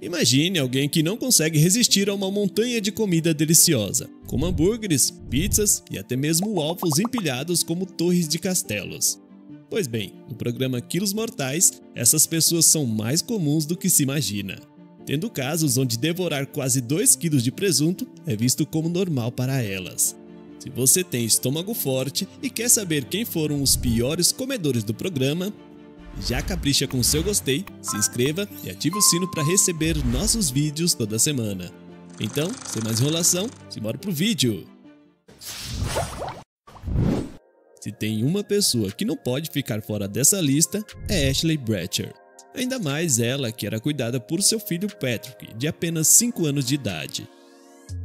Imagine alguém que não consegue resistir a uma montanha de comida deliciosa, como hambúrgueres, pizzas e até mesmo waffles empilhados como torres de castelos. Pois bem, no programa Quilos Mortais, essas pessoas são mais comuns do que se imagina, tendo casos onde devorar quase 2 kg de presunto é visto como normal para elas. Se você tem estômago forte e quer saber quem foram os piores comedores do programa, já capricha com seu gostei, se inscreva e ative o sino para receber nossos vídeos toda semana. Então, sem mais enrolação, simbora pro vídeo! Se tem uma pessoa que não pode ficar fora dessa lista, é Ashley Bratcher. Ainda mais ela que era cuidada por seu filho Patrick, de apenas 5 anos de idade.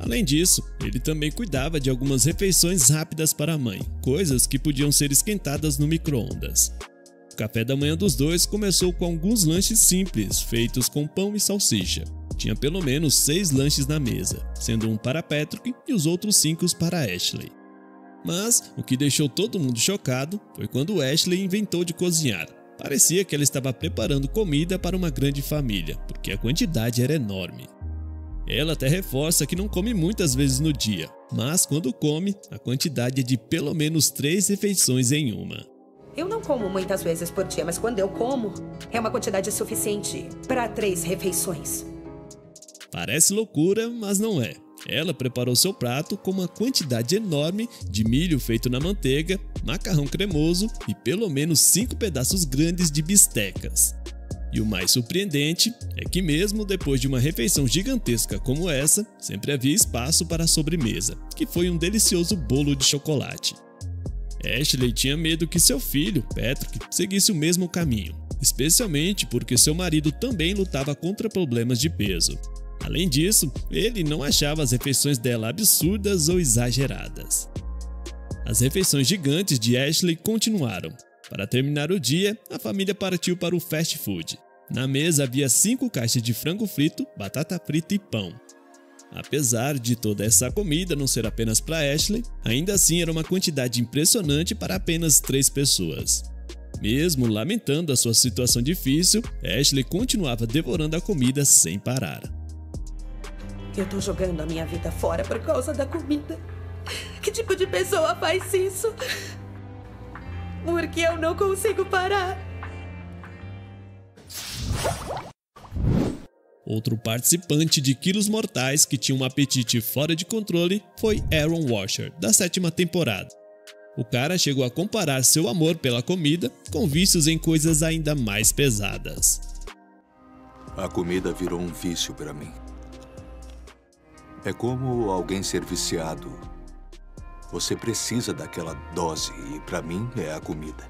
Além disso, ele também cuidava de algumas refeições rápidas para a mãe, coisas que podiam ser esquentadas no micro-ondas café da manhã dos dois começou com alguns lanches simples, feitos com pão e salsicha. Tinha pelo menos seis lanches na mesa, sendo um para Patrick e os outros cinco para Ashley. Mas o que deixou todo mundo chocado foi quando Ashley inventou de cozinhar. Parecia que ela estava preparando comida para uma grande família, porque a quantidade era enorme. Ela até reforça que não come muitas vezes no dia, mas quando come, a quantidade é de pelo menos três refeições em uma. Eu não como muitas vezes por dia, mas quando eu como, é uma quantidade suficiente para três refeições. Parece loucura, mas não é. Ela preparou seu prato com uma quantidade enorme de milho feito na manteiga, macarrão cremoso e pelo menos cinco pedaços grandes de bistecas. E o mais surpreendente é que, mesmo depois de uma refeição gigantesca como essa, sempre havia espaço para a sobremesa, que foi um delicioso bolo de chocolate. Ashley tinha medo que seu filho, Patrick, seguisse o mesmo caminho, especialmente porque seu marido também lutava contra problemas de peso. Além disso, ele não achava as refeições dela absurdas ou exageradas. As refeições gigantes de Ashley continuaram. Para terminar o dia, a família partiu para o fast food. Na mesa havia cinco caixas de frango frito, batata frita e pão. Apesar de toda essa comida não ser apenas para Ashley, ainda assim era uma quantidade impressionante para apenas três pessoas. Mesmo lamentando a sua situação difícil, Ashley continuava devorando a comida sem parar. Eu tô jogando a minha vida fora por causa da comida. Que tipo de pessoa faz isso? Porque eu não consigo parar. Outro participante de Quilos Mortais que tinha um apetite fora de controle foi Aaron Washer, da sétima temporada. O cara chegou a comparar seu amor pela comida com vícios em coisas ainda mais pesadas. A comida virou um vício para mim. É como alguém ser viciado. Você precisa daquela dose e para mim é a comida.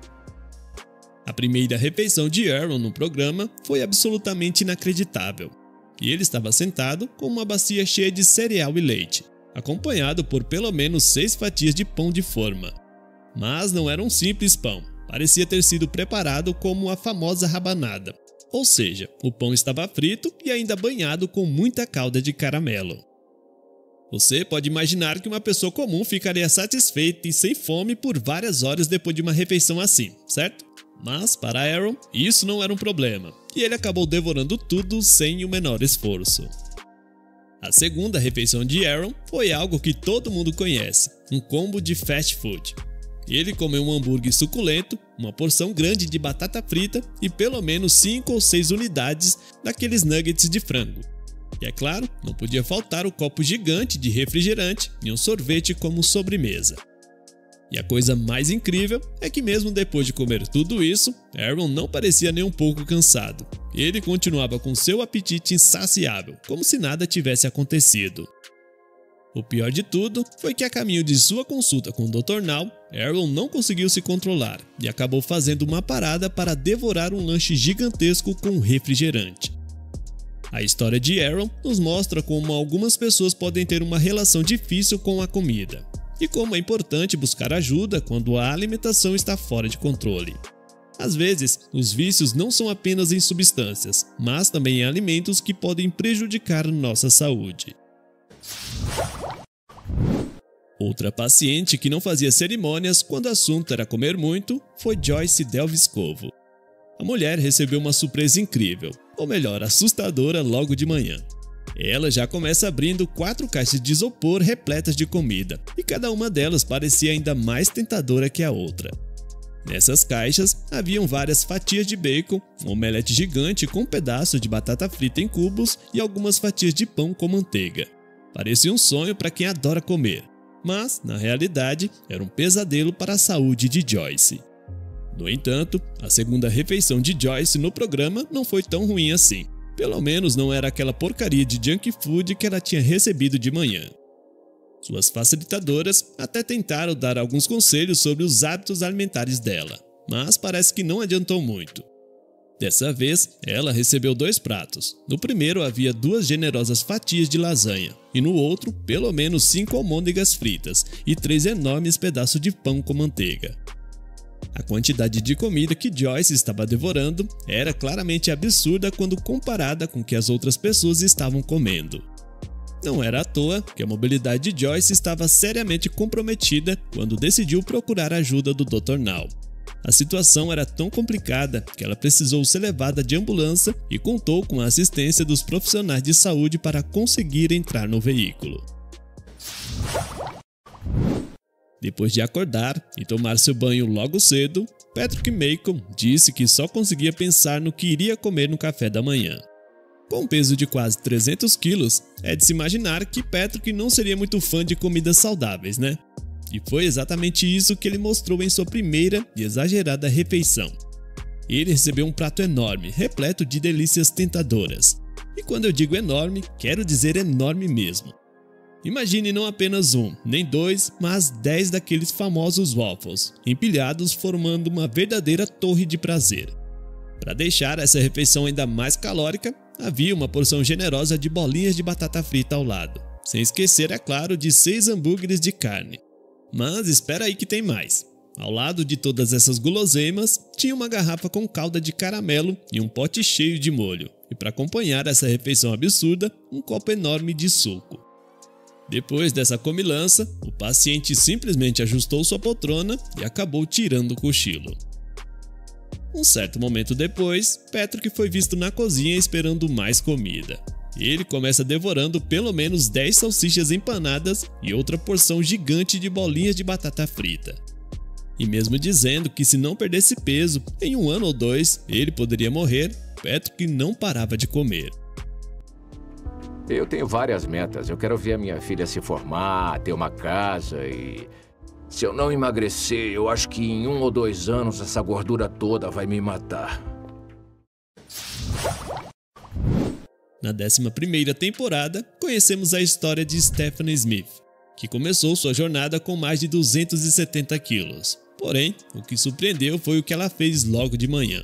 A primeira refeição de Aaron no programa foi absolutamente inacreditável e ele estava sentado com uma bacia cheia de cereal e leite, acompanhado por pelo menos seis fatias de pão de forma. Mas não era um simples pão, parecia ter sido preparado como a famosa rabanada, ou seja, o pão estava frito e ainda banhado com muita calda de caramelo. Você pode imaginar que uma pessoa comum ficaria satisfeita e sem fome por várias horas depois de uma refeição assim, certo? Mas para Aaron, isso não era um problema, e ele acabou devorando tudo sem o menor esforço. A segunda refeição de Aaron foi algo que todo mundo conhece, um combo de fast food. Ele comeu um hambúrguer suculento, uma porção grande de batata frita e pelo menos 5 ou 6 unidades daqueles nuggets de frango. E é claro, não podia faltar o copo gigante de refrigerante e um sorvete como sobremesa. E a coisa mais incrível é que, mesmo depois de comer tudo isso, Aaron não parecia nem um pouco cansado. Ele continuava com seu apetite insaciável, como se nada tivesse acontecido. O pior de tudo foi que, a caminho de sua consulta com o Dr. Now, Aaron não conseguiu se controlar e acabou fazendo uma parada para devorar um lanche gigantesco com refrigerante. A história de Aaron nos mostra como algumas pessoas podem ter uma relação difícil com a comida, e como é importante buscar ajuda quando a alimentação está fora de controle. Às vezes, os vícios não são apenas em substâncias, mas também em alimentos que podem prejudicar nossa saúde. Outra paciente que não fazia cerimônias quando o assunto era comer muito foi Joyce Delviscovo. A mulher recebeu uma surpresa incrível, ou melhor, assustadora logo de manhã. Ela já começa abrindo quatro caixas de isopor repletas de comida, e cada uma delas parecia ainda mais tentadora que a outra. Nessas caixas haviam várias fatias de bacon, um omelete gigante com um pedaço de batata frita em cubos e algumas fatias de pão com manteiga. Parecia um sonho para quem adora comer, mas, na realidade, era um pesadelo para a saúde de Joyce. No entanto, a segunda refeição de Joyce no programa não foi tão ruim assim. Pelo menos não era aquela porcaria de junk food que ela tinha recebido de manhã. Suas facilitadoras até tentaram dar alguns conselhos sobre os hábitos alimentares dela, mas parece que não adiantou muito. Dessa vez, ela recebeu dois pratos. No primeiro havia duas generosas fatias de lasanha, e no outro, pelo menos cinco almôndegas fritas e três enormes pedaços de pão com manteiga. A quantidade de comida que Joyce estava devorando era claramente absurda quando comparada com o que as outras pessoas estavam comendo. Não era à toa que a mobilidade de Joyce estava seriamente comprometida quando decidiu procurar a ajuda do Dr. Now. A situação era tão complicada que ela precisou ser levada de ambulância e contou com a assistência dos profissionais de saúde para conseguir entrar no veículo. Depois de acordar e tomar seu banho logo cedo, Patrick Macon disse que só conseguia pensar no que iria comer no café da manhã. Com um peso de quase 300 quilos, é de se imaginar que Patrick não seria muito fã de comidas saudáveis, né? E foi exatamente isso que ele mostrou em sua primeira e exagerada refeição. Ele recebeu um prato enorme, repleto de delícias tentadoras. E quando eu digo enorme, quero dizer enorme mesmo. Imagine não apenas um, nem dois, mas dez daqueles famosos waffles, empilhados formando uma verdadeira torre de prazer. Para deixar essa refeição ainda mais calórica, havia uma porção generosa de bolinhas de batata frita ao lado, sem esquecer, é claro, de seis hambúrgueres de carne. Mas espera aí que tem mais. Ao lado de todas essas guloseimas, tinha uma garrafa com calda de caramelo e um pote cheio de molho, e para acompanhar essa refeição absurda, um copo enorme de suco. Depois dessa comilança, o paciente simplesmente ajustou sua poltrona e acabou tirando o cochilo. Um certo momento depois, Patrick foi visto na cozinha esperando mais comida. Ele começa devorando pelo menos 10 salsichas empanadas e outra porção gigante de bolinhas de batata frita. E mesmo dizendo que se não perdesse peso, em um ano ou dois ele poderia morrer, Patrick não parava de comer. Eu tenho várias metas. Eu quero ver a minha filha se formar, ter uma casa e se eu não emagrecer, eu acho que em um ou dois anos essa gordura toda vai me matar. Na 11 temporada, conhecemos a história de Stephanie Smith, que começou sua jornada com mais de 270 quilos. Porém, o que surpreendeu foi o que ela fez logo de manhã.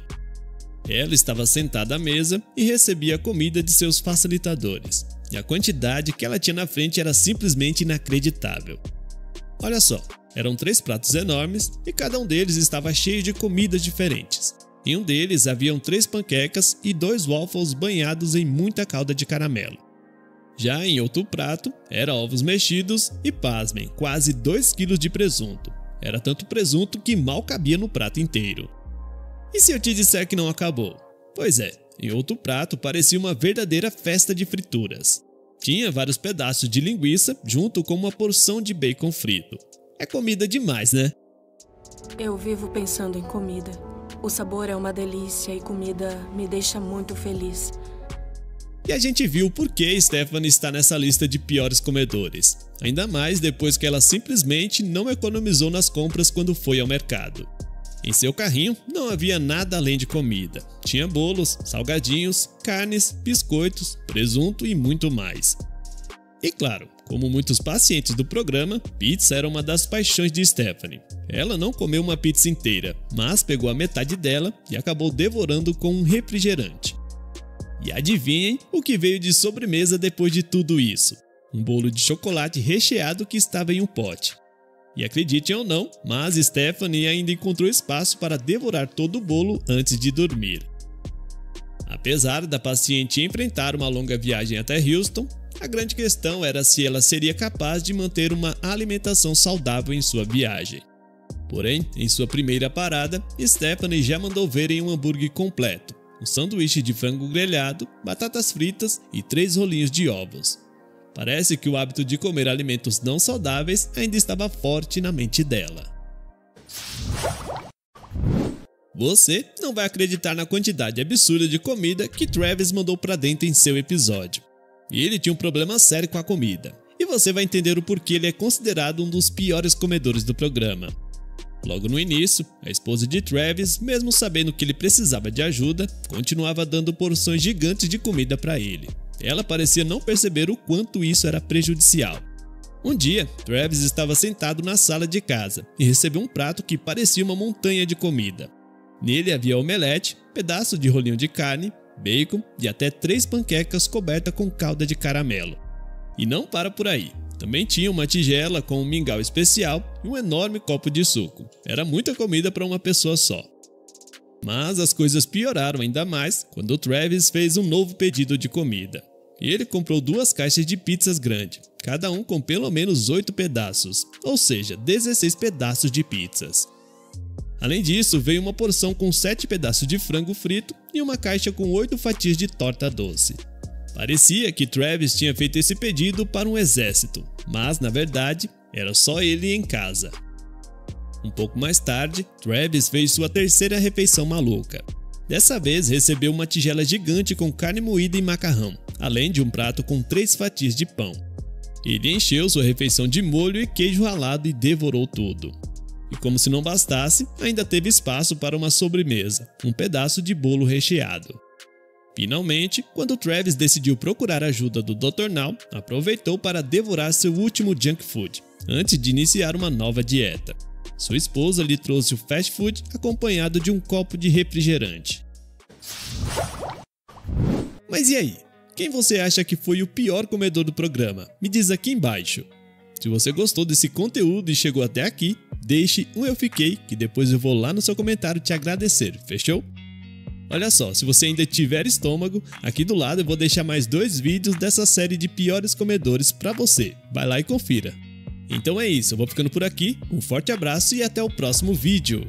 Ela estava sentada à mesa e recebia a comida de seus facilitadores, e a quantidade que ela tinha na frente era simplesmente inacreditável. Olha só, eram três pratos enormes e cada um deles estava cheio de comidas diferentes. Em um deles haviam três panquecas e dois waffles banhados em muita calda de caramelo. Já em outro prato, era ovos mexidos e, pasmem, quase 2 kg de presunto. Era tanto presunto que mal cabia no prato inteiro. E se eu te disser que não acabou? Pois é, em outro prato parecia uma verdadeira festa de frituras. Tinha vários pedaços de linguiça junto com uma porção de bacon frito. É comida demais, né? Eu vivo pensando em comida. O sabor é uma delícia e comida me deixa muito feliz. E a gente viu por que Stephanie está nessa lista de piores comedores. Ainda mais depois que ela simplesmente não economizou nas compras quando foi ao mercado. Em seu carrinho não havia nada além de comida. Tinha bolos, salgadinhos, carnes, biscoitos, presunto e muito mais. E claro, como muitos pacientes do programa, pizza era uma das paixões de Stephanie. Ela não comeu uma pizza inteira, mas pegou a metade dela e acabou devorando com um refrigerante. E adivinhem o que veio de sobremesa depois de tudo isso? Um bolo de chocolate recheado que estava em um pote. E acreditem ou não, mas Stephanie ainda encontrou espaço para devorar todo o bolo antes de dormir. Apesar da paciente enfrentar uma longa viagem até Houston, a grande questão era se ela seria capaz de manter uma alimentação saudável em sua viagem. Porém, em sua primeira parada, Stephanie já mandou ver em um hambúrguer completo, um sanduíche de frango grelhado, batatas fritas e três rolinhos de ovos. Parece que o hábito de comer alimentos não saudáveis ainda estava forte na mente dela. Você não vai acreditar na quantidade absurda de comida que Travis mandou para dentro em seu episódio. E ele tinha um problema sério com a comida. E você vai entender o porquê ele é considerado um dos piores comedores do programa. Logo no início, a esposa de Travis, mesmo sabendo que ele precisava de ajuda, continuava dando porções gigantes de comida para ele. Ela parecia não perceber o quanto isso era prejudicial. Um dia, Travis estava sentado na sala de casa e recebeu um prato que parecia uma montanha de comida. Nele havia omelete, pedaço de rolinho de carne, bacon e até três panquecas cobertas com calda de caramelo. E não para por aí. Também tinha uma tigela com um mingau especial e um enorme copo de suco. Era muita comida para uma pessoa só. Mas as coisas pioraram ainda mais quando Travis fez um novo pedido de comida. Ele comprou duas caixas de pizzas grandes, cada um com pelo menos 8 pedaços, ou seja, 16 pedaços de pizzas. Além disso, veio uma porção com 7 pedaços de frango frito e uma caixa com 8 fatias de torta doce. Parecia que Travis tinha feito esse pedido para um exército, mas na verdade era só ele em casa. Um pouco mais tarde, Travis fez sua terceira refeição maluca. Dessa vez recebeu uma tigela gigante com carne moída e macarrão, além de um prato com três fatias de pão. Ele encheu sua refeição de molho e queijo ralado e devorou tudo. E como se não bastasse, ainda teve espaço para uma sobremesa, um pedaço de bolo recheado. Finalmente, quando Travis decidiu procurar ajuda do Dr. Now, aproveitou para devorar seu último junk food, antes de iniciar uma nova dieta. Sua esposa lhe trouxe o fast food acompanhado de um copo de refrigerante. Mas e aí? Quem você acha que foi o pior comedor do programa? Me diz aqui embaixo. Se você gostou desse conteúdo e chegou até aqui, deixe um eu fiquei que depois eu vou lá no seu comentário te agradecer, fechou? Olha só, se você ainda tiver estômago, aqui do lado eu vou deixar mais dois vídeos dessa série de piores comedores para você. Vai lá e confira. Então é isso, eu vou ficando por aqui, um forte abraço e até o próximo vídeo.